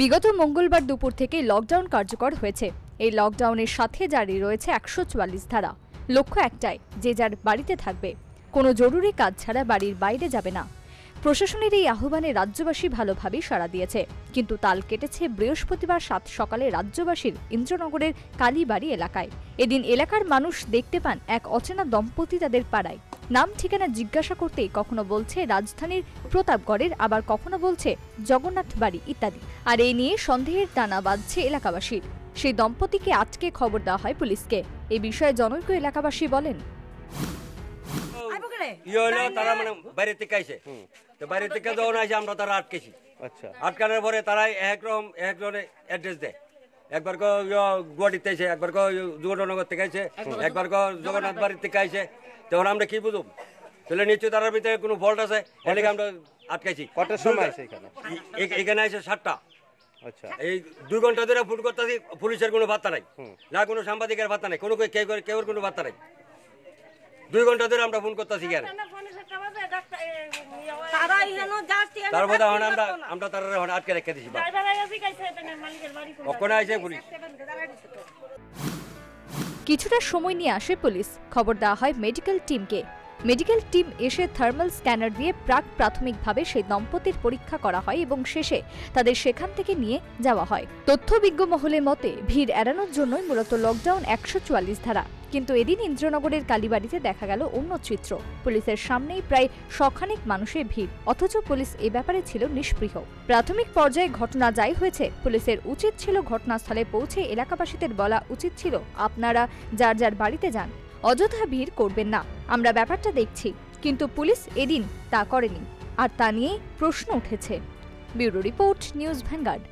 বিগত মঙ্গলবার দুপুর থেকে লকডাউন কার্যকর হয়েছে। এই লকডাউনের সাথে জারি রয়েছে একশো চুয়াল্লিশ ধারা। লক্ষ্য একটাই, যে যার বাড়িতে থাকবে। কোনো জরুরি কাজ ছাড়া বাড়ির বাইরে যাবে না। প্রশাসনের এই আহ্বানে রাজ্যবাসী ভালোভাবেই সাড়া দিয়েছে। কিন্তু তাল কেটেছে বৃহস্পতিবার সাত সকালে রাজ্যবাসীর ইন্দ্রনগরের কালীবাড়ি এলাকায়। এদিন এলাকার মানুষ দেখতে পান এক অচেনা দম্পতি তাদের পাড়ায়। নাম ঠিকানা জিজ্ঞাসা করতেই কখনো বলছে রাজধানীর প্রতাপগড়ের আবার কখনো বলছে জগন্নাথ বাড়ি ইত্যাদি। আর এই নিয়ে সন্দেহের টানা বাঁধছে এলাকাবাসীর সেই দম্পতিকে আটকে খবর দেওয়া হয় পুলিশকে। এ বিষয়ে জনৈক এলাকাবাসী বলেন। ইয়ে তারা মানে বাইরে থেকে আইসে তো বাইরে থেকে যখন আইসে আমরা তারা আটকেছি। আচ্ছা। আটকানোর পরে তারা একরকম একজনে অ্যাড্রেস দেয়। একবার কো ইয়ো গুয়াহাটিতে আইসে একবার কো যুবনগর থেকে আইসে একবার কো জগন্নাথ বাড়ির থেকে আইসে তখন আমরা কি বুঝুম? তাহলে নিশ্চয়ই তার ভিতরে কোনো ফল্ট আছে? এদিকে আমরা আটকাইছি। কটার সময় আছে এখানে? এখানে আইসে সাতটা। আচ্ছা। এই দুই ঘণ্টা ধরে ফোন করতেছি পুলিশের কোনো বার্তা নাই। না কোনো সাংবাদিকের বার্তা নাই কোনো কেউ কেউ কোনো বার্তা নাই। দুই ঘণ্টা ধরে আমরা ফোন করতেছি কেন তারা এখানে যাচ্ছে তার মধ্যে এখন আমরা আমরা তারা এখন আটকে রেখে দিছি। কখনো আইসে পুলিশ? কিছুটা সময় নিয়ে আসে পুলিশ। খবর দেওয়া হয় মেডিকেল টিমকে। মেডিকেল টিম এসে থার্মাল স্ক্যানার দিয়ে প্রাক প্রাথমিকভাবে সেই দম্পতির পরীক্ষা করা হয় এবং শেষে তাদের সেখান থেকে নিয়ে যাওয়া হয়। তথ্যবিজ্ঞ মহলের মতে ভিড় এড়ানোর জন্যই মূলত লকডাউন একশো চুয়াল্লিশ ধারা। কিন্তু এদিন ইন্দ্রনগরের কালীবাড়িতে দেখা গেল অন্য চিত্র। পুলিশের সামনেই প্রায় শখানেক মানুষের ভিড়, অথচ পুলিশ এ ব্যাপারে ছিল নিষ্পৃহ। প্রাথমিক পর্যায়ে ঘটনা যাই হয়েছে, পুলিশের উচিত ছিল ঘটনাস্থলে পৌঁছে এলাকাবাসীদের বলা উচিত ছিল, আপনারা যার যার বাড়িতে যান, অযথা ভিড় করবেন না, আমরা ব্যাপারটা দেখছি। কিন্তু পুলিশ এদিন তা করেনি, আর তা নিয়ে প্রশ্ন উঠেছে। Bureau report, news Vanguard.